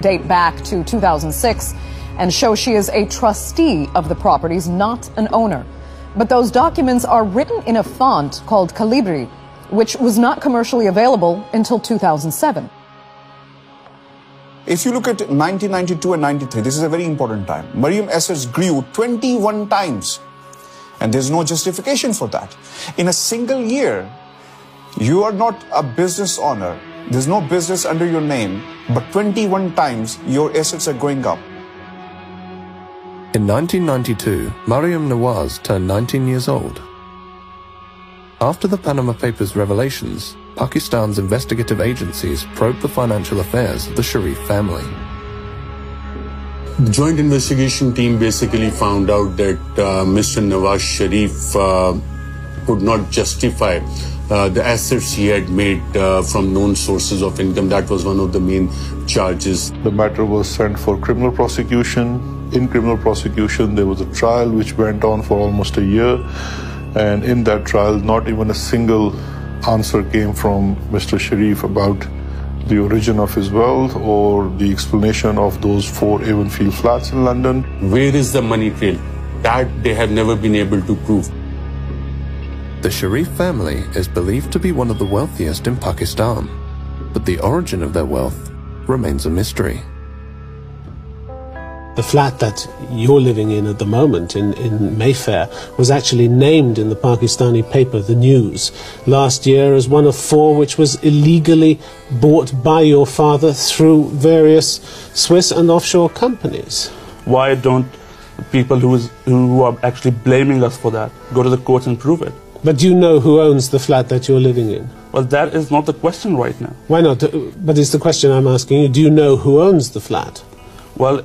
date back to 2006 and show she is a trustee of the properties, not an owner. But those documents are written in a font called Calibri, which was not commercially available until 2007. If you look at 1992 and 93, this is a very important time. Maryam assets grew 21 times. And there's no justification for that. In a single year, you are not a business owner. There's no business under your name, but 21 times your assets are going up. In 1992, Maryam Nawaz turned 19 years old. After the Panama Papers revelations, Pakistan's investigative agencies probed the financial affairs of the Sharif family. The joint investigation team basically found out that uh, Mr. Nawaz Sharif uh, could not justify uh, the assets he had made uh, from known sources of income. That was one of the main charges. The matter was sent for criminal prosecution. In criminal prosecution, there was a trial which went on for almost a year. And in that trial, not even a single answer came from Mr. Sharif about the origin of his wealth or the explanation of those four Avenfield flats in London. Where is the money trail? That they have never been able to prove. The Sharif family is believed to be one of the wealthiest in Pakistan, but the origin of their wealth remains a mystery. The flat that you're living in at the moment in, in Mayfair was actually named in the Pakistani paper, The News, last year as one of four which was illegally bought by your father through various Swiss and offshore companies. Why don't people who, is, who are actually blaming us for that go to the courts and prove it? But do you know who owns the flat that you're living in? Well, that is not the question right now. Why not? But it's the question I'm asking you. Do you know who owns the flat? Well,